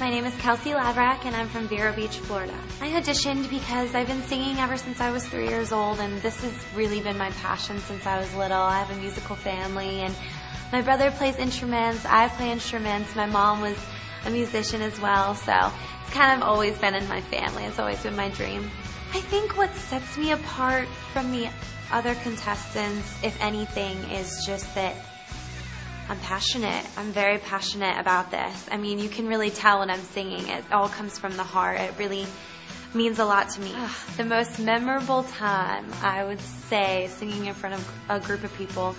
My name is Kelsey Lavarack and I'm from Vero Beach, Florida. I auditioned because I've been singing ever since I was three years old and this has really been my passion since I was little. I have a musical family and my brother plays instruments, I play instruments, my mom was a musician as well, so it's kind of always been in my family. It's always been my dream. I think what sets me apart from the other contestants, if anything, is just that I'm passionate. I'm very passionate about this. I mean, you can really tell when I'm singing. It all comes from the heart. It really means a lot to me. The most memorable time, I would say, singing in front of a group of people,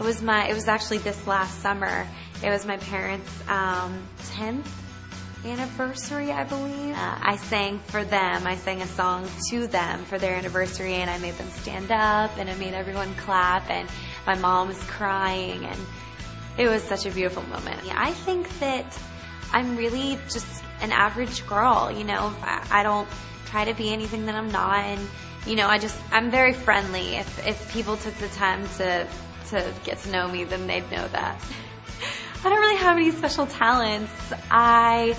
it was my. It was actually this last summer. It was my parents' um, 10th anniversary, I believe. Uh, I sang for them. I sang a song to them for their anniversary, and I made them stand up, and I made everyone clap, and my mom was crying, and it was such a beautiful moment. I think that I'm really just an average girl, you know. I don't try to be anything that I'm not, and you know, I just I'm very friendly. If if people took the time to to get to know me, then they'd know that. I don't really have any special talents. I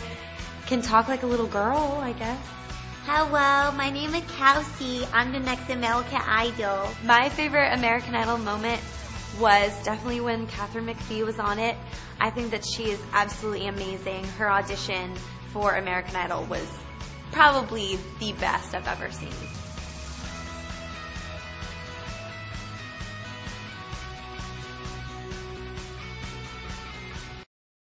can talk like a little girl, I guess. Hello, my name is Kelsey. I'm the next American Idol. My favorite American Idol moment was definitely when Katharine McPhee was on it. I think that she is absolutely amazing. Her audition for American Idol was probably the best I've ever seen.